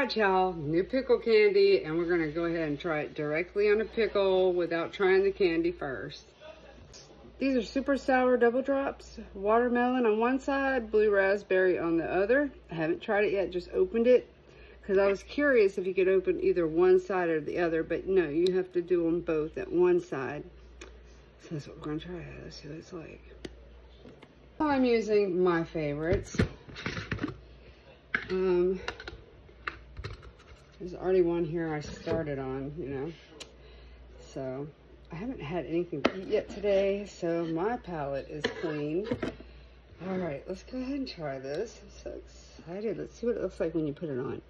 right, y'all, new pickle candy, and we're gonna go ahead and try it directly on a pickle without trying the candy first. These are super sour double drops. Watermelon on one side, blue raspberry on the other. I haven't tried it yet, just opened it. Because I was curious if you could open either one side or the other, but no, you have to do them both at one side. So that's what we're gonna try. Let's see what it's like. I'm using my favorites. Um, there's already one here I started on, you know. So I haven't had anything to eat yet today, so my palate is clean. All right, let's go ahead and try this. I'm so excited. Let's see what it looks like when you put it on.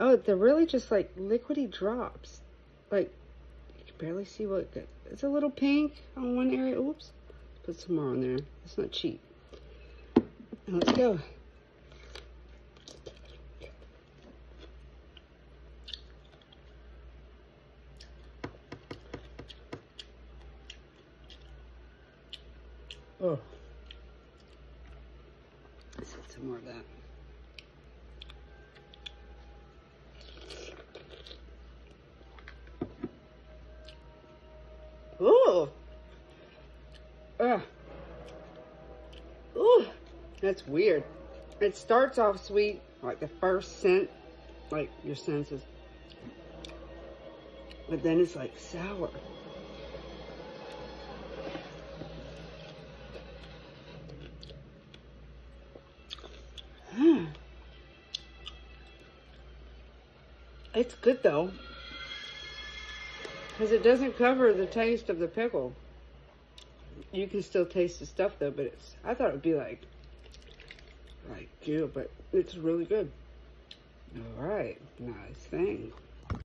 Oh, they're really just like liquidy drops. Like, you can barely see what, it's a little pink on one area. Oops, put some more on there. It's not cheap. Now let's go. Oh. Let's get some more of that. Ooh. Ugh. Ooh. That's weird. It starts off sweet, like the first scent, like your senses. But then it's like sour. It's good though. Because it doesn't cover the taste of the pickle. You can still taste the stuff though, but it's, I thought it would be like, like, ew, but it's really good. All right, nice thing.